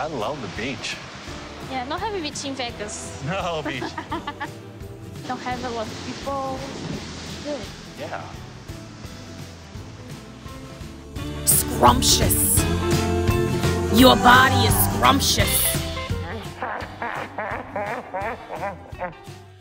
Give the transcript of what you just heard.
I love the beach. Yeah, not have a beach in Vegas. No beach. Don't have a lot of people. Good. yeah. Scrumptious. Your body is scrumptious.